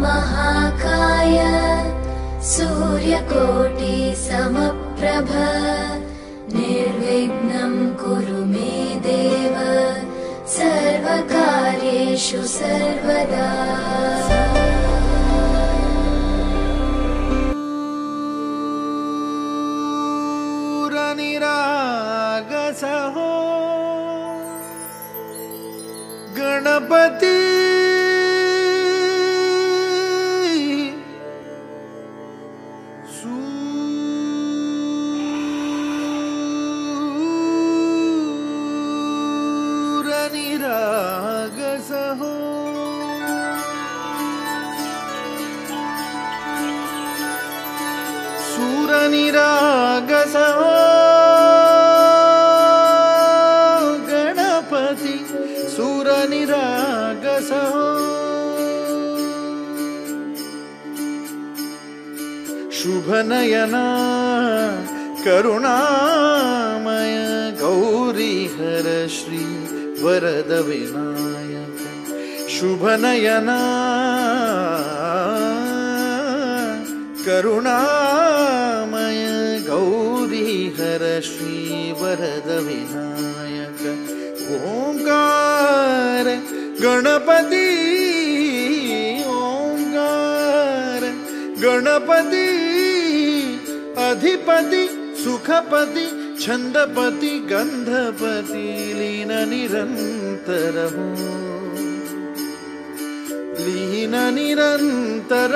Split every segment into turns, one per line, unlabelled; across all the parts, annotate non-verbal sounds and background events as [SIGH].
महाकाय सूर्यकोटिसमप्रभ निर्विघ्नम् कुरु मे देव सर्वकार्येषु सर्वदा।
निरागसहो गणपति करुणामय गौरीहर श्री वरद विनायक शुभनयना करुणामय गौरीहर श्री वरद विनायक ओंकार गणपती ओंकार गणपती अधिपती सुखपति छन्दपति गन्धपति लीन निरन्तर लीन निरन्तर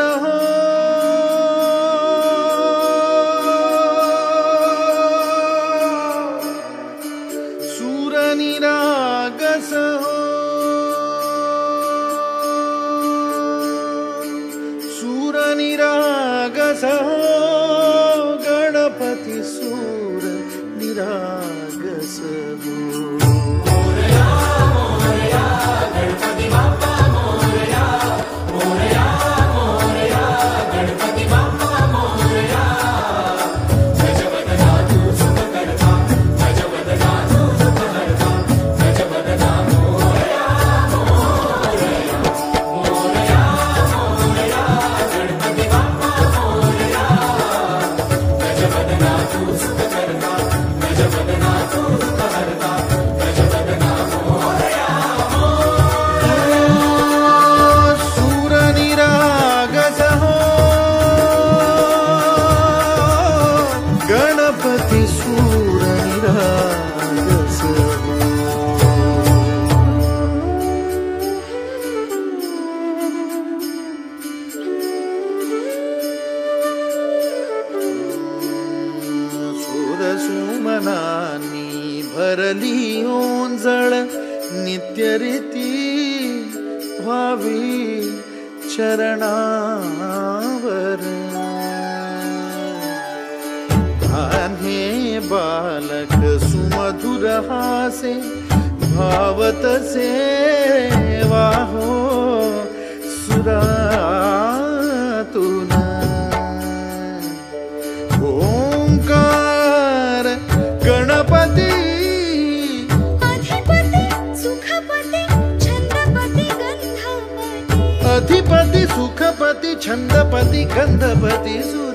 सुरहासे भावत सेवा हो तु न। ओंकार गणपति।
सुखपति
अधिपति सुखपति
छन्दपति गन्धपति सु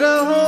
रहो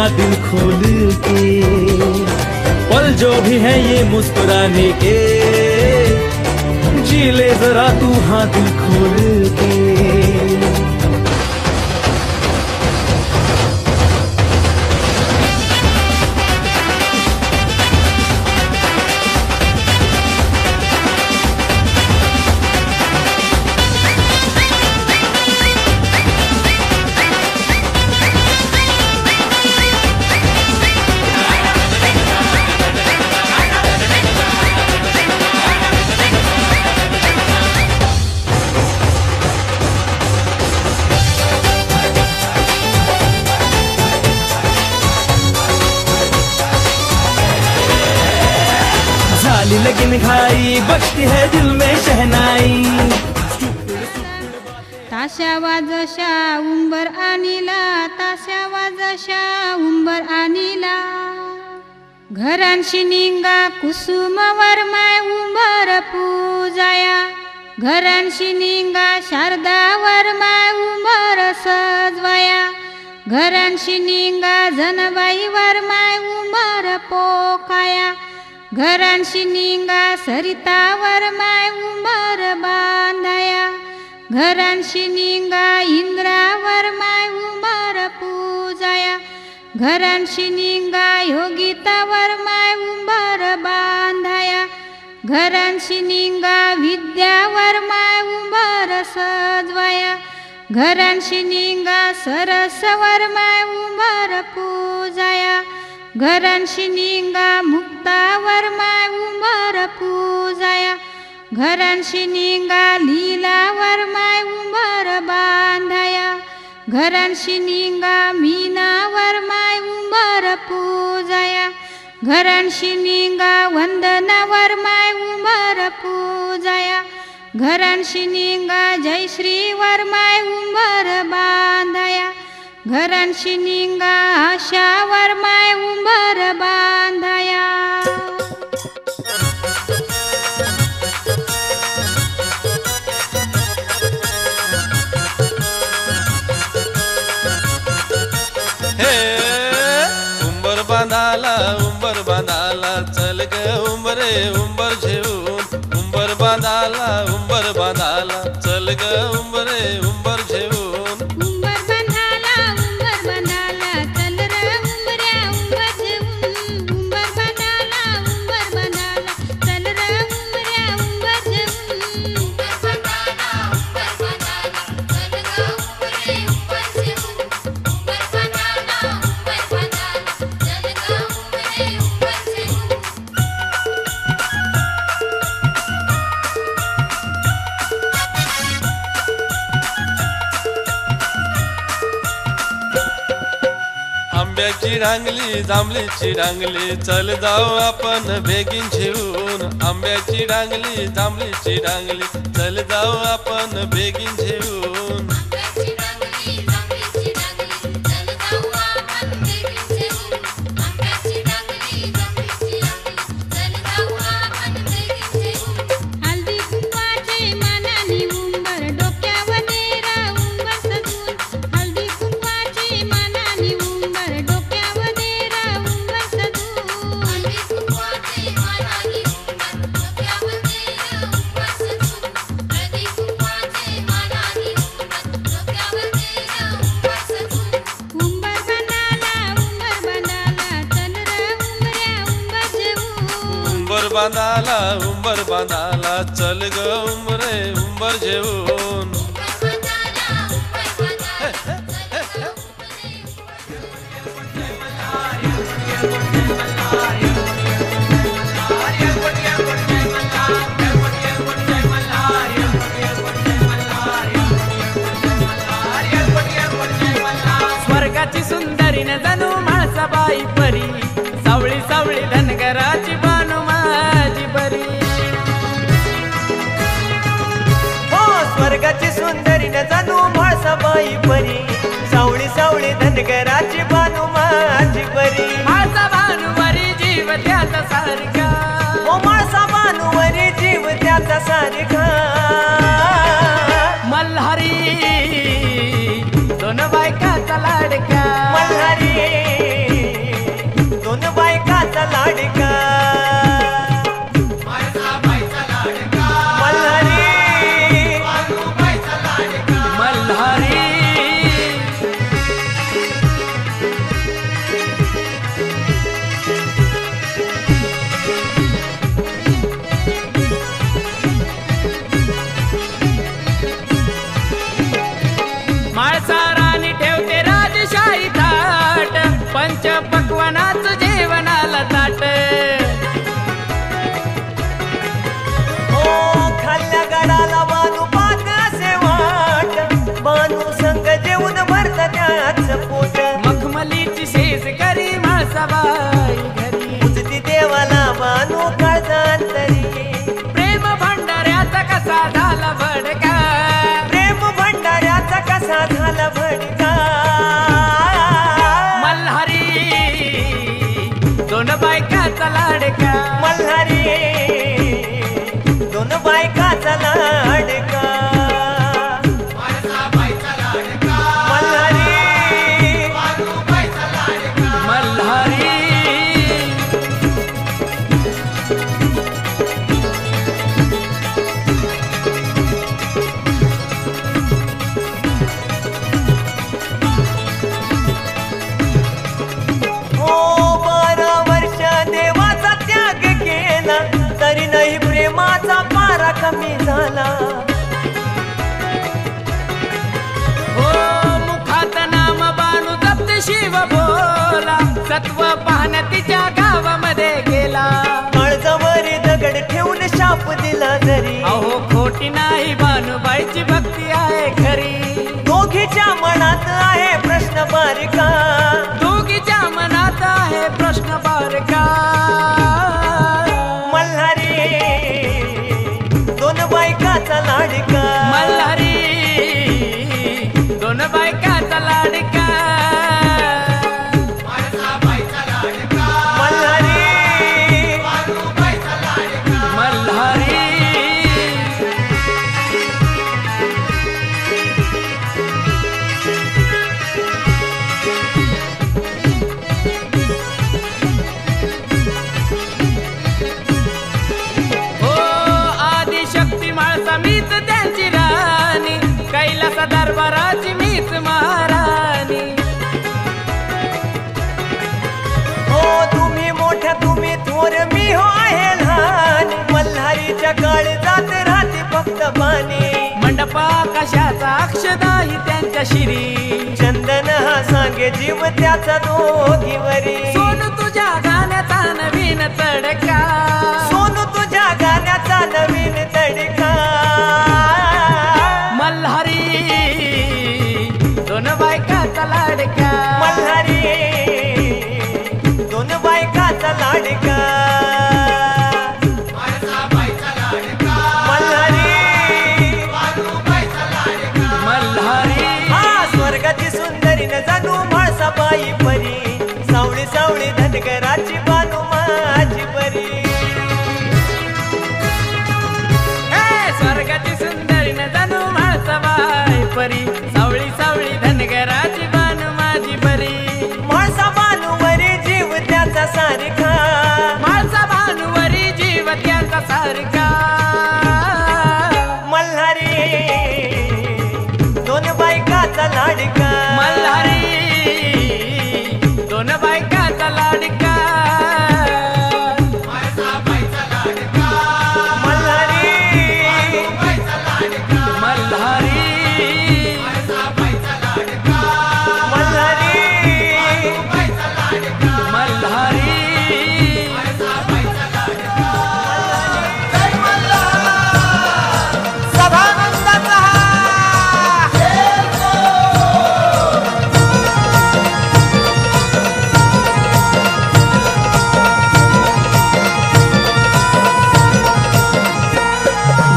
अपना दिल खोल के। पल जो भी है ये मुस्कुराने के। जी ले जरा तू हाँ दिल खोल के। झाली घाई है दिल में शहनाई।
ताशा वाजशा उंबर आणिला ताशा वाजशा उंबर आणिला। घरांशी निंगा कुसुम माय उंबर पूजाया। घरांशी निंगा शारदा माय उंबर सजवाया। घरांशी निंगा जनबाई माय उंबर पोकाया घरांशी निंगा सरितावर माय उमर बांधाया. घरांशी निंगा इंद्रावर माय उमर पूजाया. घरांशी निंगा योगितावर माय उंबर बांधाया. घरांशी निंगा विद्यावर माय उंबर सजवाया. घरांशी निंगा सरसवर माय उंबर पूजाया. घरांशी निंगा मुक्ता वर्मा उमर पूजाया. घरांशी निंगा लीला वर्मा उमर बांधाया. घरांशी निंगा मीना वर्मा उमर पूजाया. घरांशी निंगा वंदना वर्मा उमर पूजाया. घरांशी निंगा जयश्री वर्मा उमर बांधाया. घरांशी निंगा आशावर माय उंबर बांधाया.
हे उंबर बांधाला उंबर बांधाला चल ग उंबरे उंबर घेऊन. उंबर बांधाला उंबर बांधाला रांगली जांभळीची रांगली चल जाऊ आपण बेगीन घेऊन आंब्याची रांगली जांभळीची रांगली चल जाऊ आपण बेगीन घेऊन बांधाला उंबर बांधाला. चल ग उंबरे उंबर
जेऊ म्हाळसाबाई परी. सावळी सावळी धनगराची बानू माझी परी.
माझा भानुवरी जीव त्याचा सारखा.
ओ माळसा बानूवरी जीव त्याचा सारखा.
मल्हारी दोन बायकाचा लाडका.
मल्हारी दोन बायकाचा लाडका. कमी झाला.
हो मुखात नाम बाणू जप्त शिव बोला. सत्व पाहण्या तिच्या गावामध्ये गेला.
काळजावरी दगड ठेवून शाप दिला जरी.
अहो खोटी नाही बानूबाईची भक्ती आहे खरी.
दोघीच्या मनात आहे प्रश्न बारिका.
कशाचा? अक्षदाही त्यांच्या शिरी.
चंदन हा सांगे जीव त्याचा दोघीवरी.
सोनू तुझ्या गाण्याचा नवीन तडका.
सोनू तुझ्या गाण्याचा नवीन तडका. vai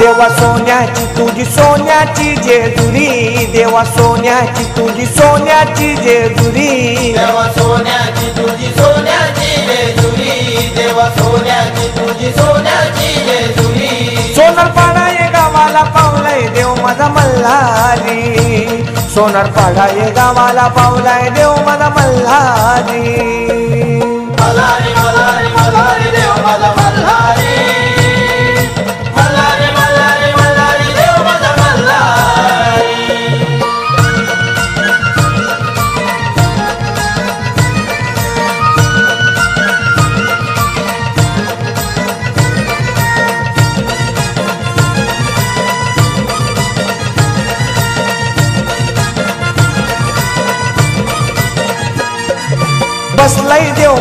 देवा सोन्याची तुझी सोन्याची जेजुरी. देवा सोन्याची तुझी सोन्याची जेजुरी.
देवा सोन्याची तुझी सोन्याची जेजुरी. देवा सोन्याची तुझी सोन्याची जेजुरी.
ये गावाला पावलंय देव माझा मल्हारी. सोनार पाडा ये गावाला पावलाय देव माझा मल्हारी.
मल्हारी मल्हारी मल्हारी देव माझा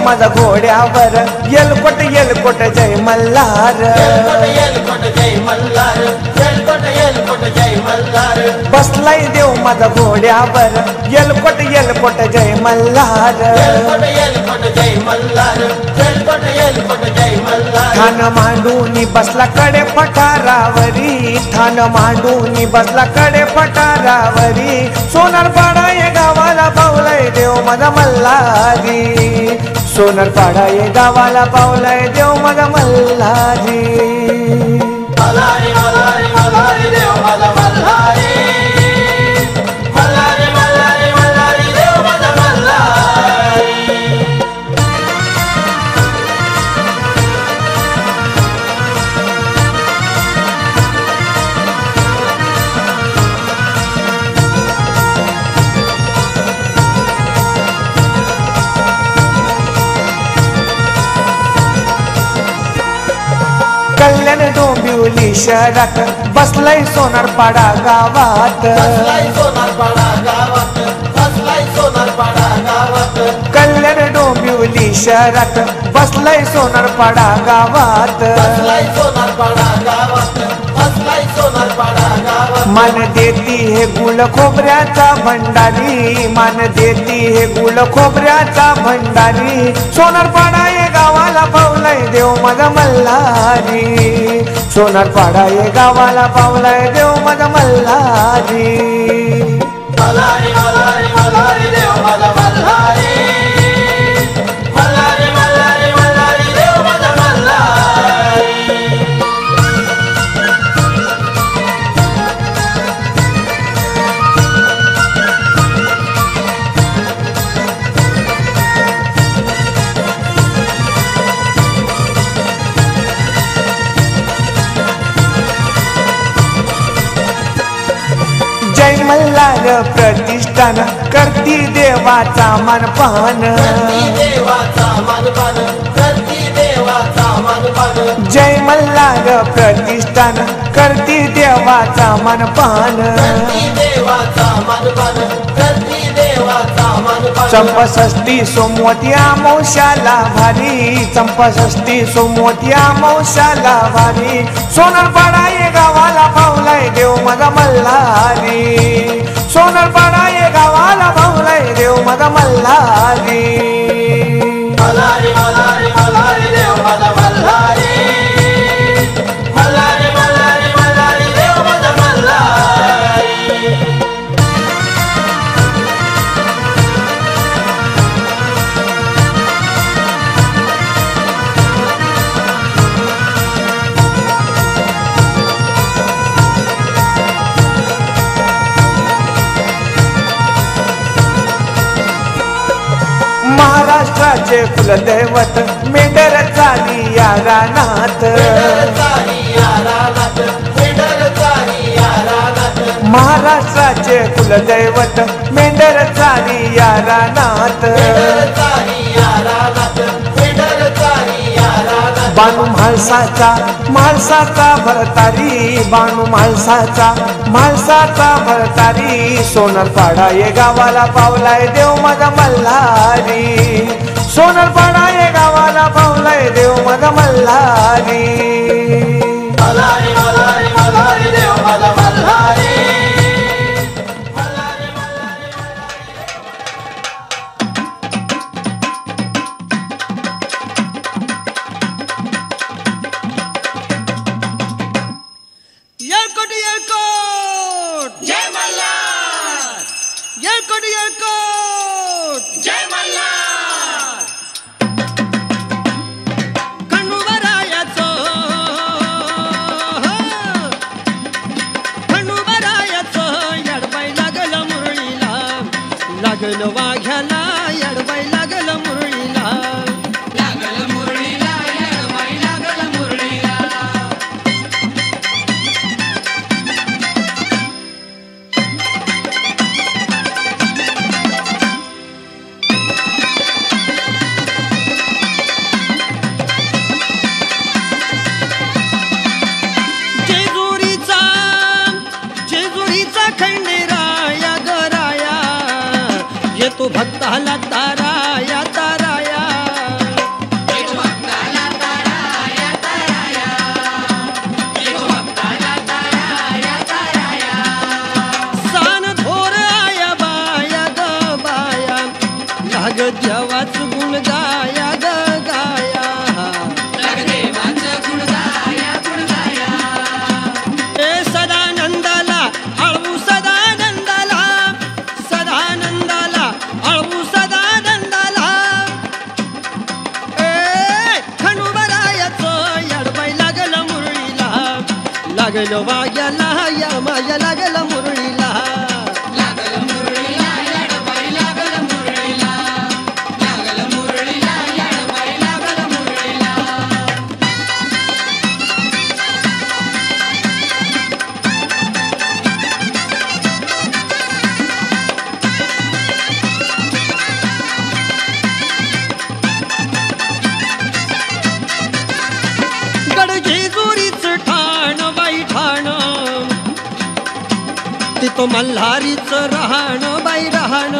माझा
घोड्यावर येलकोट येलकोट जय मल्हार
येलकोट येलकोट जय मल्हार येलकोट येलकोट जय मल्हार
बसलाय देव माझा घोड्यावर येलकोट येलकोट जय मल्हार
येलकोट येलकोट जय मल्हार येलकोट येलकोट जय मल्हार
थान मांडूनी बसला कडे पठारावरी थान मांडूनी बसला कडे पठारावरी सोनार पाडा ये गावाला पावलाय देव माझा मल्हारी सोनार पाडा ये गावाला पावलाय देव माझा मल्हारी. शहरात बसलाय सोनार पाडा
सोनारपाडा गावात सोनारपाडा
कल्याण डोंबिवली शहरात बसलाय सोनार पाडा गावात.
बसलाय सोनारपाडा गावात बसलाय सोनारपाडा गावात
मान देती हे गुल खोबऱ्याचा भंडारी. मान देती हे गुल खोबऱ्याचा भंडारी. सोनारपाडा ये गावाला पावलाय देव माझा मल्हारी. सोनारपाडा ये गावाला पावलाय देव माझा मल्हारी.
मल्हारी देव
प्रतिष्ठान करती देवाचा मानपान.
करती देवाचा मानपान करती देवाचा मानपान
जय मल्हार प्रतिष्ठान करती देवाचा मानपान.
देवाचा मानपान करती देवाचा मानपान
सोमवत्या मौशाला भारी. चंपषष्ठी सोमवत्या मौशाला भारी. सोनलपाडा ये गावाला पावलाय देव माझा मल्हारी. सोनलपाडा ये पावलाय पर्वत मेडर चाली या रानात महाराष्ट्राचे कुलदैवत मेंढर चाली या रानात
चाली या रानात
बाणू म्हाळसाचा म्हाळसाचा भरतारी बाणू म्हाळसाचा म्हाळसाचा भरतारी. सोनरपाडा ये गावाला पावलाय देव माझा मल्हारी. सोनरपाडा ये गावाला पावलाय देव माझा मल्हारी.
मल्हारीच राहण बाई राहण.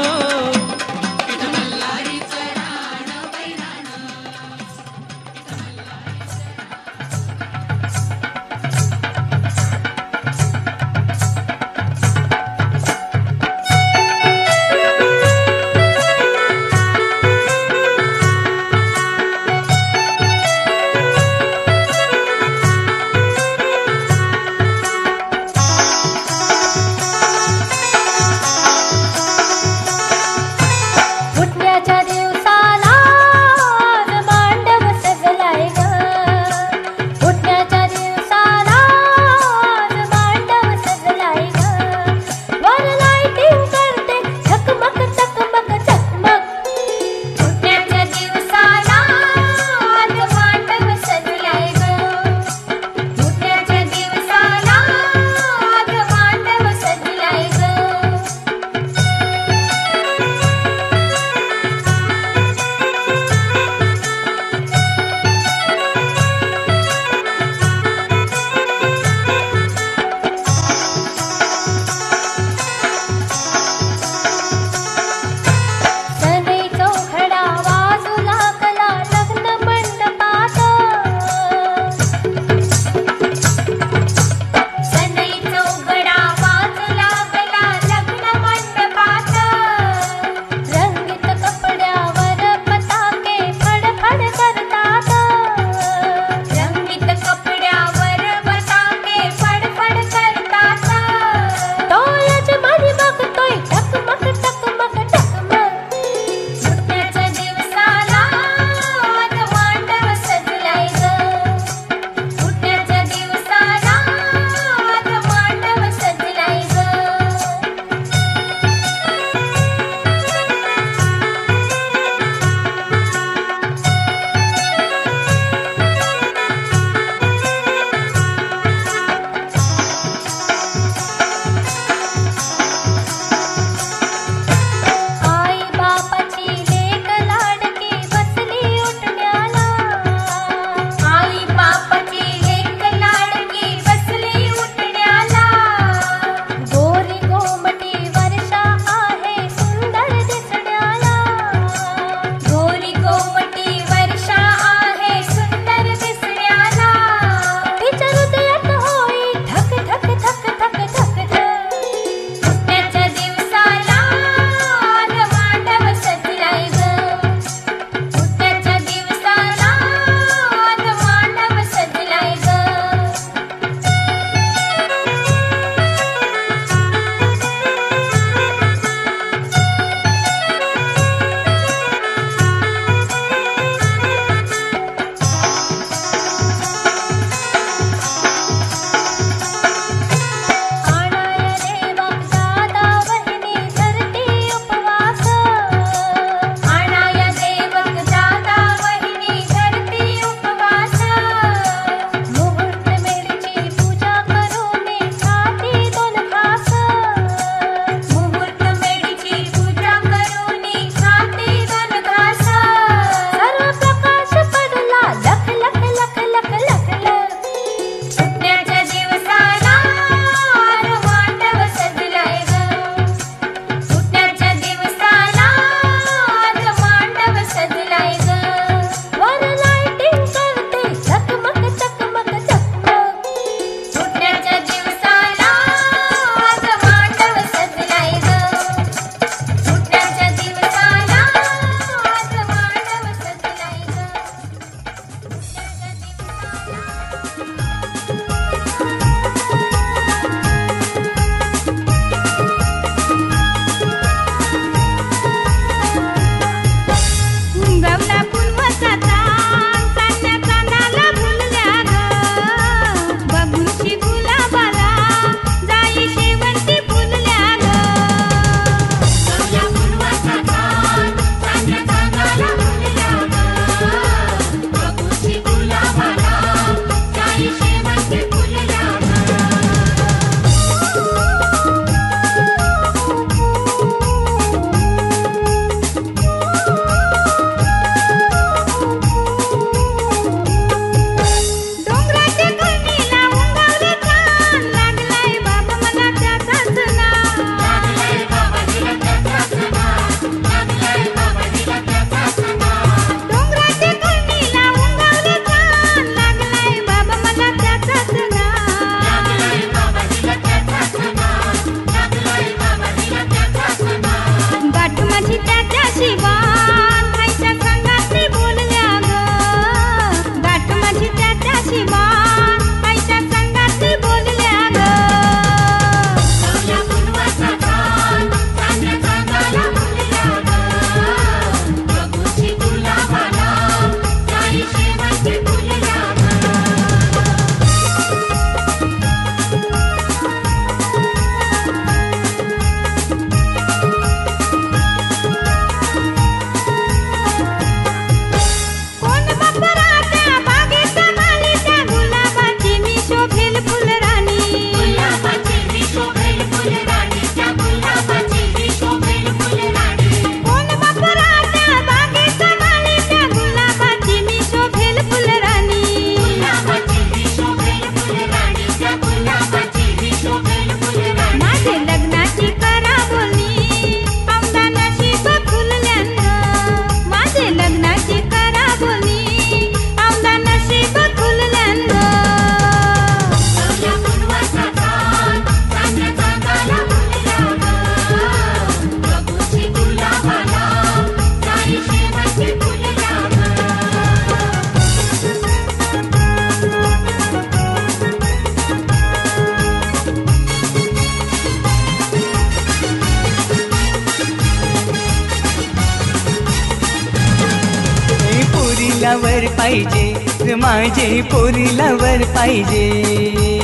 पाहिजे पोरीला वर पाहिजे.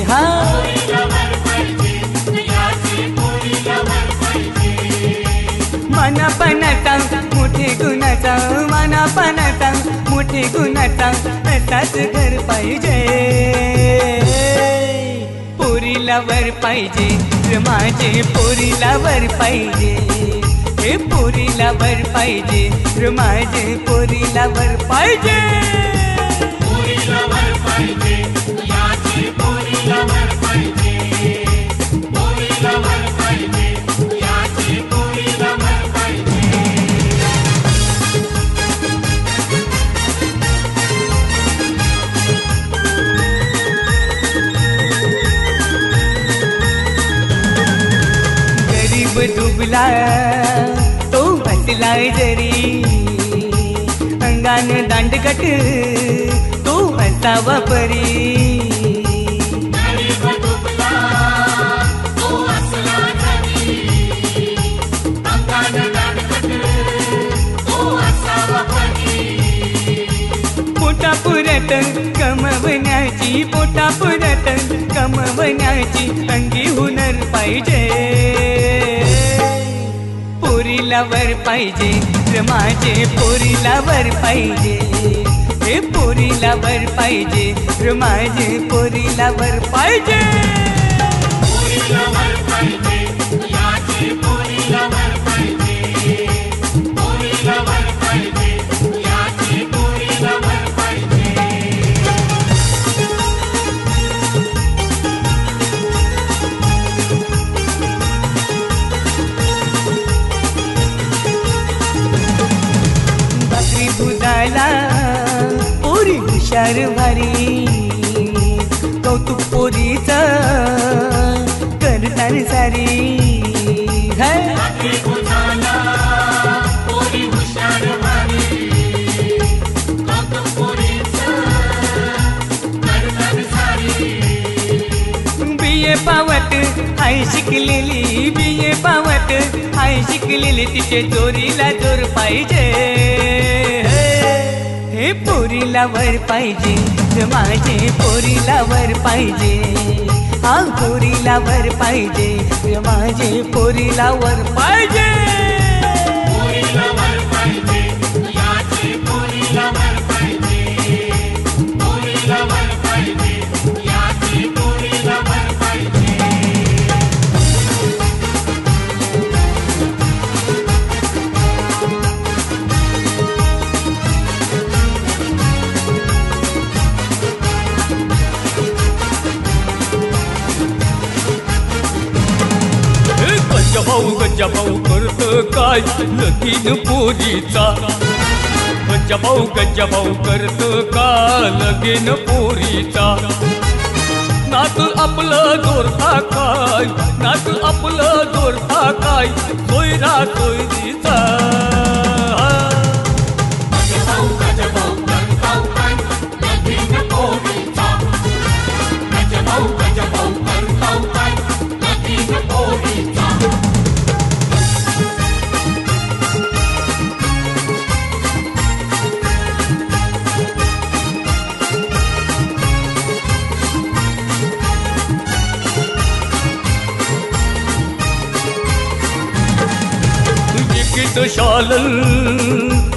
हा. मनापणाचा मोठे गुणाचा मनापणाचा मोठे गुणाचा असाच घर पाहिजे. पोरीला वर पाहिजे माझे पोरीला वर पाहिजे. हे पोरीला वर पाहिजे माझे पोरीला वर पाहिजे. गरीब दुबला तो हसला जरी. अंगान दांडगट तो हसावा परी. पुरत कमवण्याची पोटा पुरत कमवण्याची अंगी हुनर पाहिजे. पोरीला वर पाहिजे माझे पोरीला वर पाहिजे. माझे पोरीला वर पाहिजे. माझे पोरीला वर पाहिजे. हुशार भारी कौतुक पोरीच करतार सारी बिये पावत आई शिकलेली बिये पावत आई शिकलेली तिचे चोरीला जोर पाहिजे. पोरीला वर पाहिजे माझे पोरीला वर पाहिजे. हा पोरीला वर पाहिजे माझे पोरीला वर पाहिजे.
काय लगीन पोरीचा. गज्जा भाऊ गज्जा भाऊ करत का लगीन पोरीचा. नात आपलं जोरता काय नात आपलं जोरता काय सोयरा सोयरीचा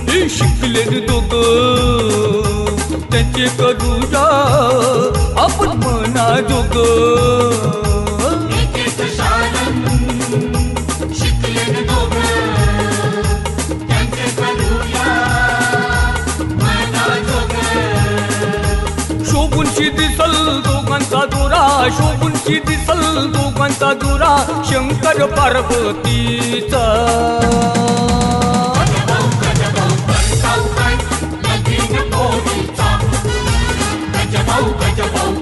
हे शिकले दोघ. त्यांचे करूया आपण म्हणा दोघ. शोभूनशी दिसल दोघांचा दुरा शोभूनशी दोघांचा दुरा शंकर पार्वतीचा
Oh, oh, oh.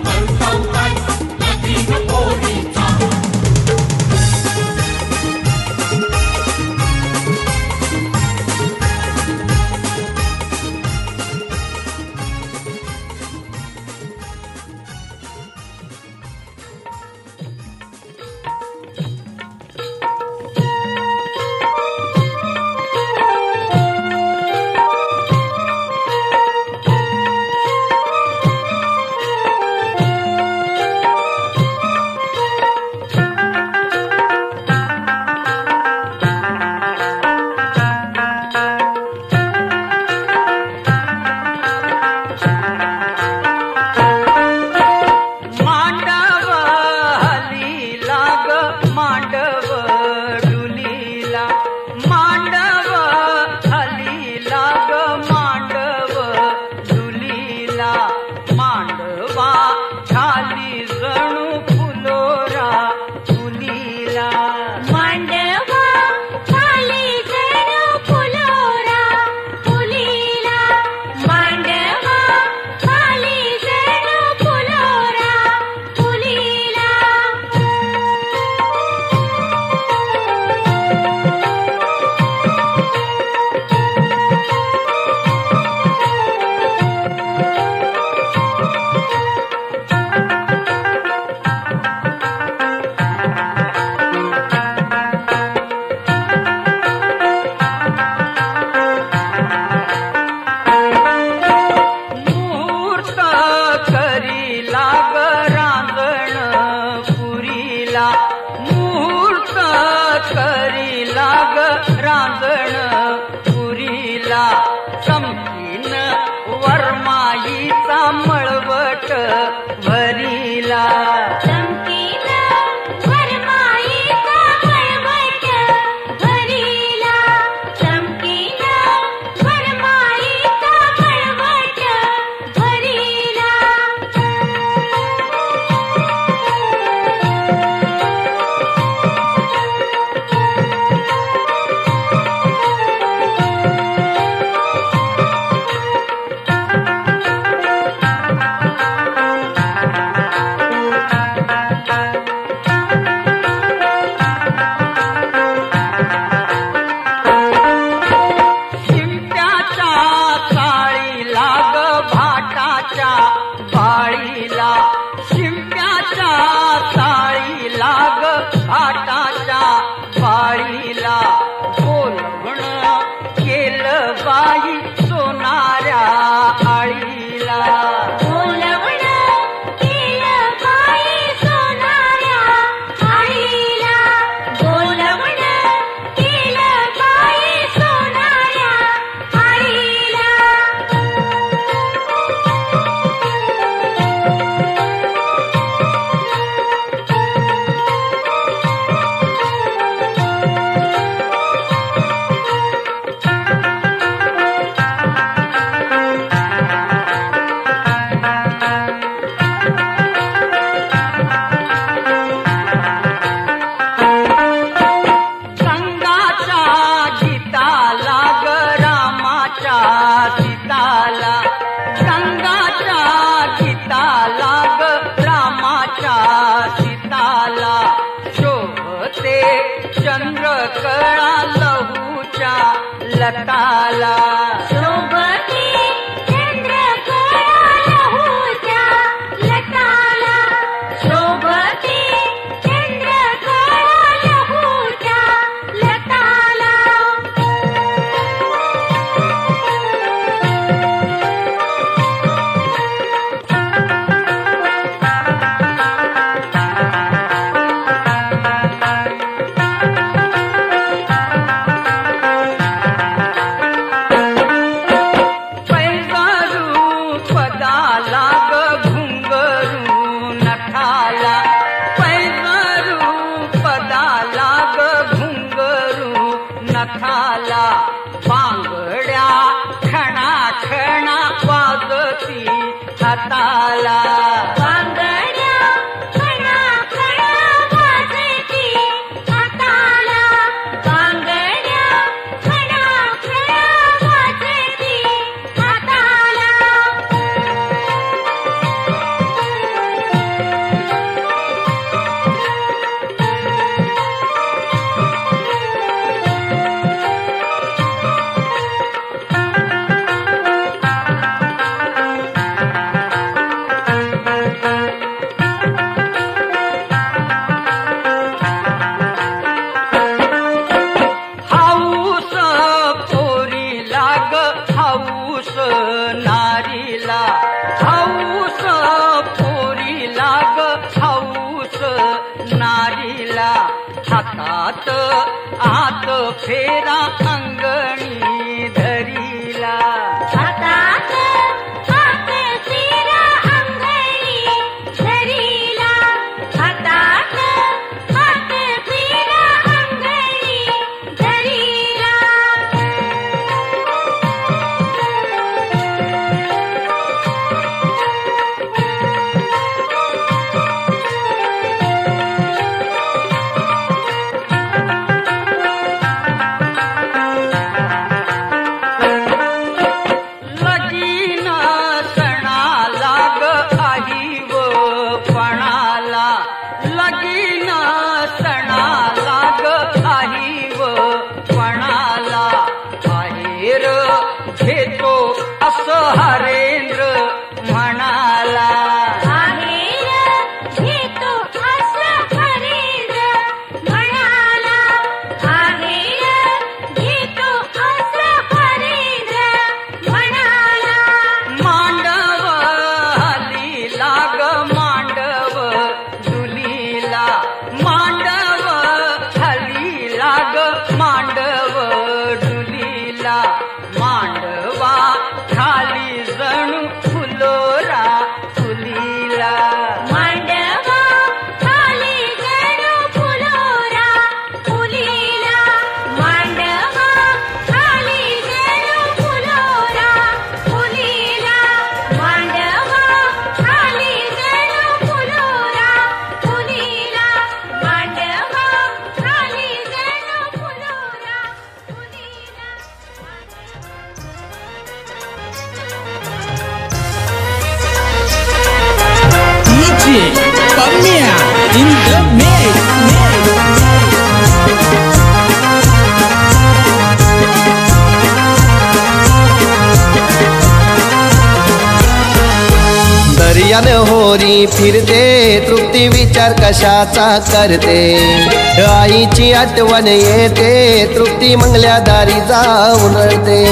करते. आईची आठवण येते तृप्ती मंगल्या दारी जाऊन रडते.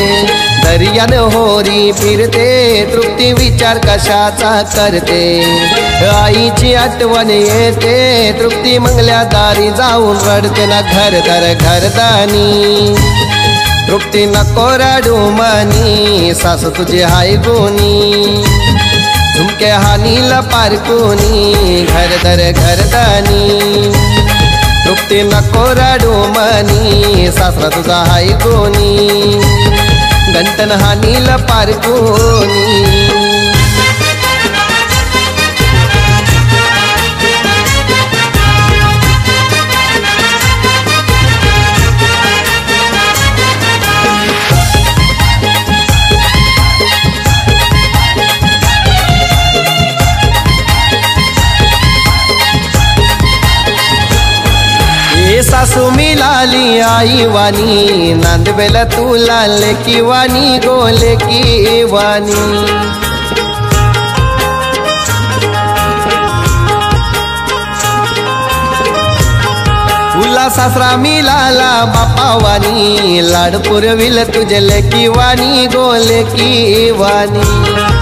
दर्यान होरी फिरते तृप्ती विचार कशाचा करते. आईची आठवण येते तृप्ती मंगल्या दारी जाऊन रडते ना घर दर घरदानी. तृप्ती नको रडू मनी सासू तुझी हाय गुणी. झुमके हानीला पारकुनी घर दर घरदानी तृप्ती नको रडू मनी सासरा तुझा हाय कोणी। गंटन हानीला पारकुनी सासू मिलाली आई वाणी. नांदवेल तुला लेकी वाणी गोले की वाणी. सासरा मिलाला बापा वाणी. लाड पुरविल तुझे लेकी वाणी गोले की वाणी.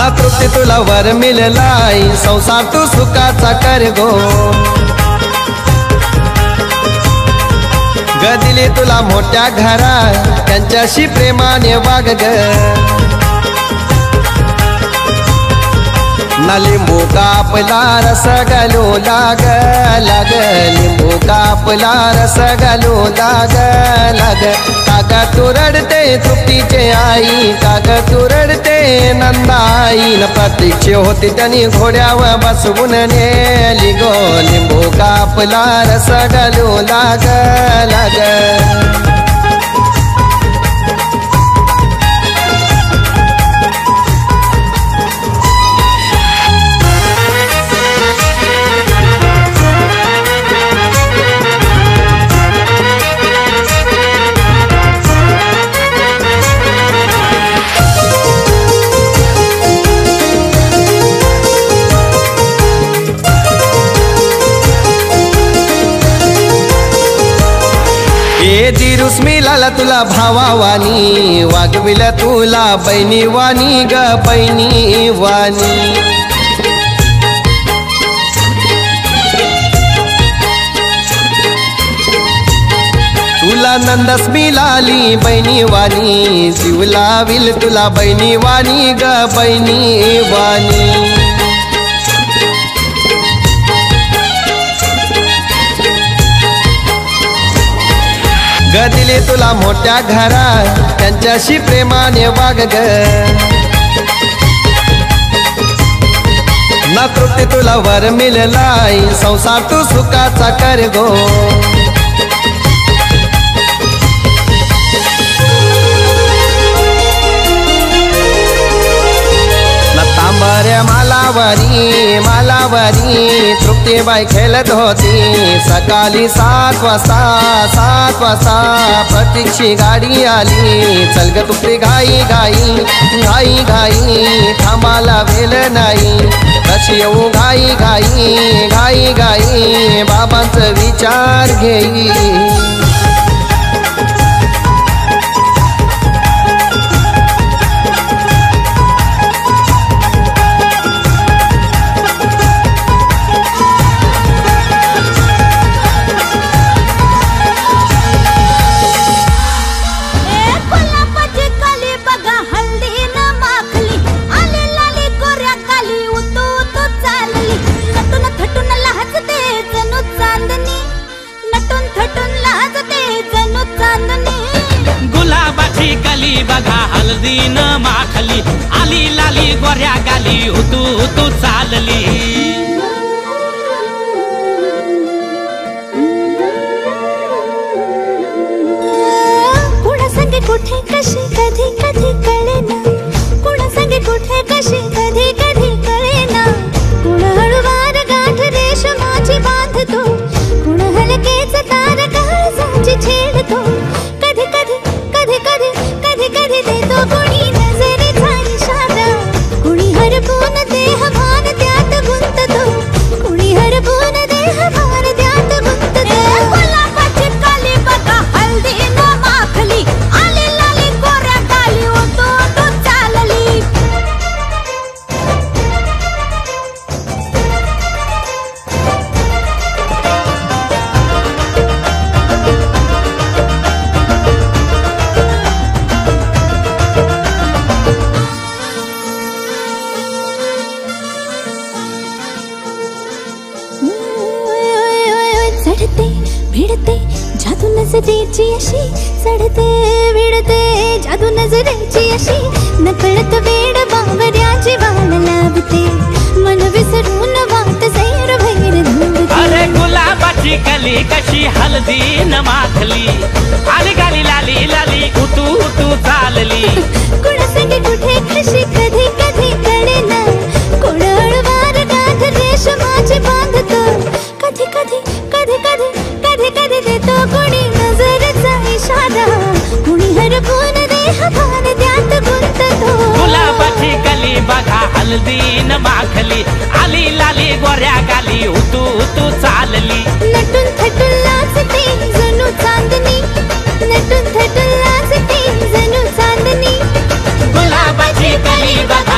माझा तृप्ती तुला वर मिळलाय संसार तू सुखाचा कर गो. ग तुला मोठ्या घरा त्यांच्याशी प्रेमाने वाग ग. ना लिंबू कापला रस गलो लाग लाग. लिंबू कापला रस गलो लाग लाग. काग तुरडते आई काग तुरडते नंदाई. न प्रतीक्षे होती त्यांनी घोड्यावर बसवून नेली गो. लिंबू कापला रस गलो लाग लाग. ए मिलाला तुला भावावानी वागविला तुला बहिणी वाणी ग बहिणी वाणी तुला नंदस मिलाली बहिणी वाणी जीव लाविल तुला बहिणी वाणी ग बहिणी वाणी दिली तुला मोठ्या घरा त्यांच्याशी प्रेमाने वाग ग ना तृप्ती तुला वर मिळलाई संसार तू सुखाचा कर गो ना तांबऱ्या मालावरी मालावरी तृप्तीबाई खेळत होती. सकाळी सात वाजता सात वाजता प्रतीक्षी गाडी आली. चल ग घाई घाई घाई घाई थांबाला वेल नाही. कशी येऊ घाई घाई घाई घाई बाबांचं विचार घेई.
हलदी न माखली. आली
गाली लाली लाली उतू उतू चालली. [LAUGHS]
कुणासाठी कुठे कशी
बघा हलदी न माखली. आली लाली गोऱ्या गाली उतू उतू चालली.
नटून थटून लाजते जणू चांदणी. नटून थटून लाजते जणू चांदणी.
गुलाबाची कली बघा.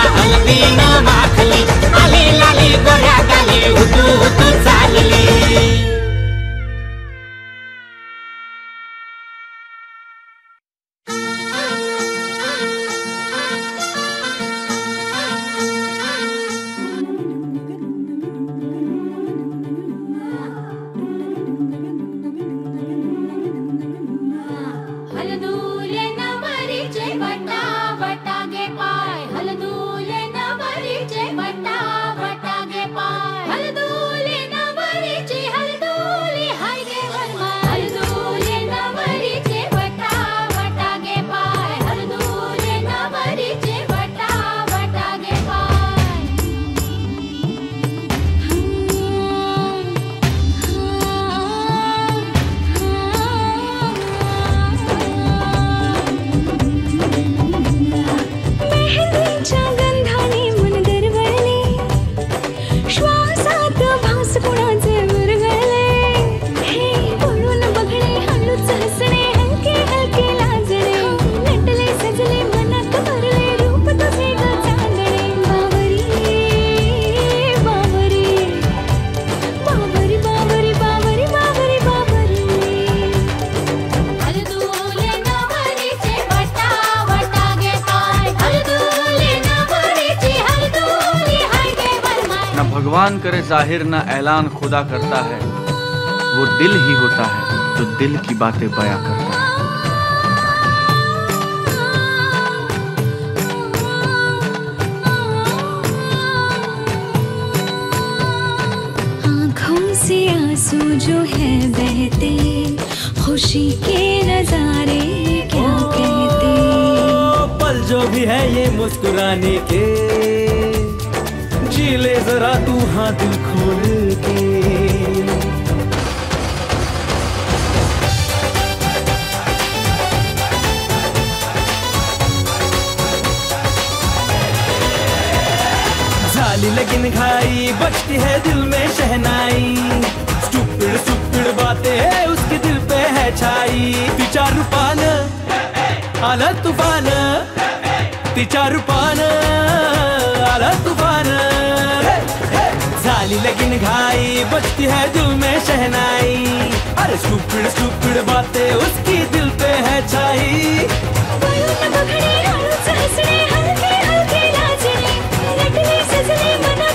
ज़ाहिर न ऐलान खुदा करता है वो दिल ही होता है जो दिल की बातें बयां करता है।
से आँसू जो है बहते खुशी के नजारे क्या कहते?
पल जो भी है ये मुस्कुराने के जी ले जरा तू हाँ दिल लगन घाई बजती है दिल में शहनाई। स्टूपिड स्टूपिड बातें है, उसके दिल पे है छाई। तिच्या रूपानं आलं तूफ़ान। तिच्या रूपानं आलं तुफान। साली लेकिन घाई बचती है दिल में शहनाई। अरे स्टूपिड स्टूपिड बातें उसकी दिल पे है छाई।
हल्के हल्के लाजनी, मना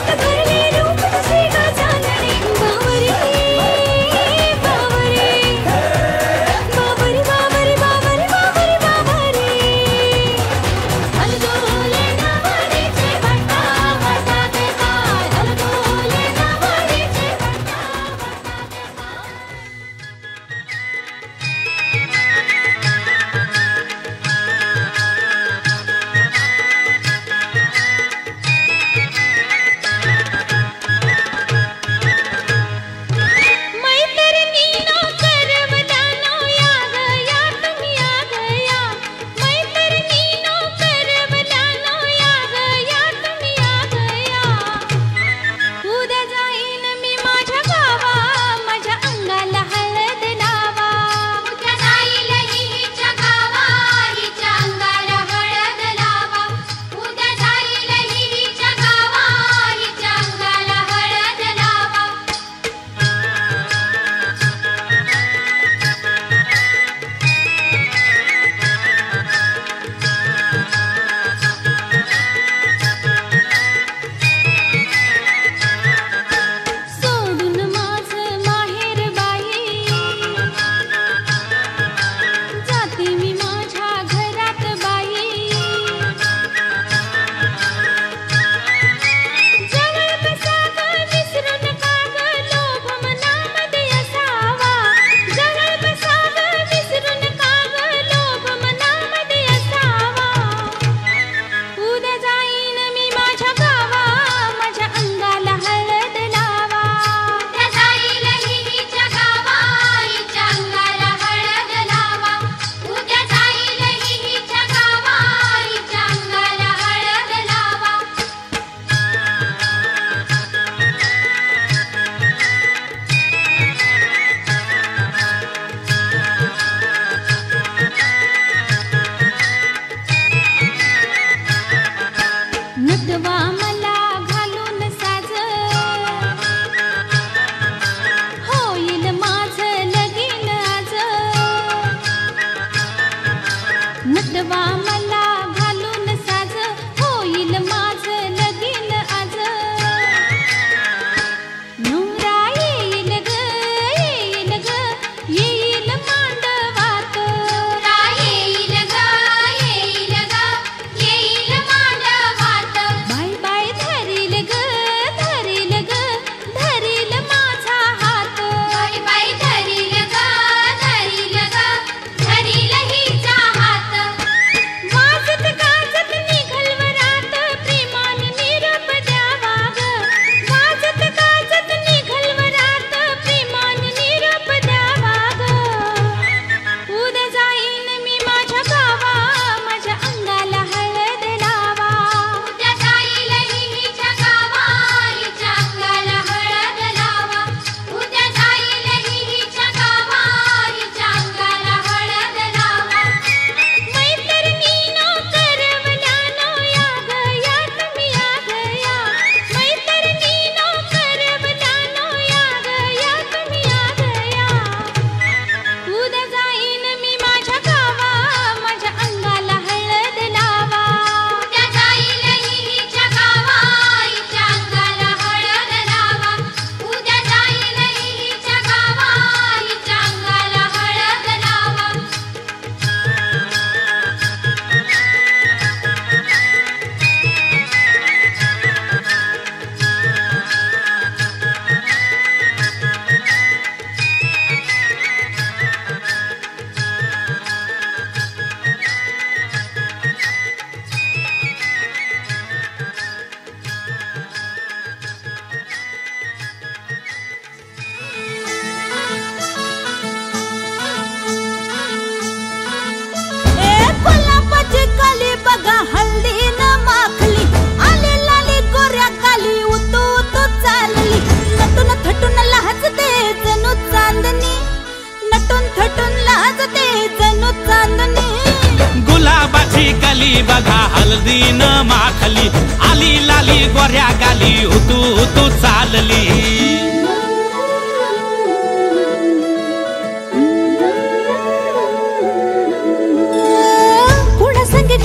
होते जणू चांदणी.
गुलाबाची कली बघा हलदी न माखली. आली लाली गोऱ्या गाली उतू उतू चालली.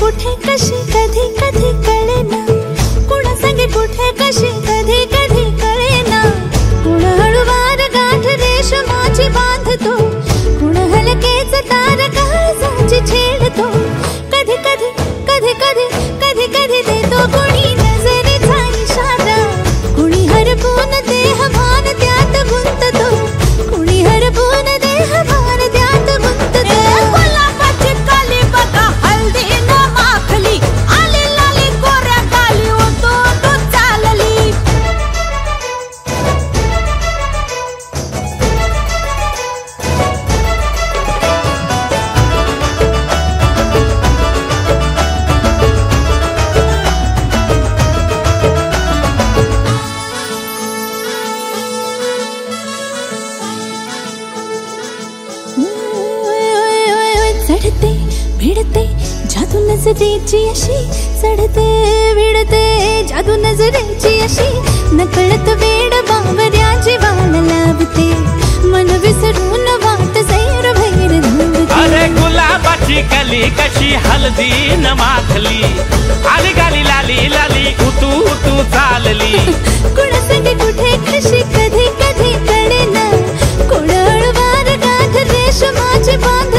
कुठे कशी कधी कधी कधी कली कशी हलदी न माखली. आली
गाली लाली लाली उतू उतू चालली.
कुठे कशी कधी कधी कळे ना कुळवार गाठ
गाठ माझे
बांध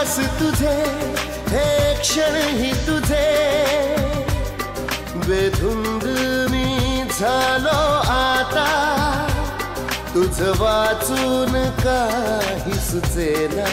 ध्यास तुझे
हे क्षणही तुझे. बेधुंद मी झालो आता तुझ वाचून काही सुचेना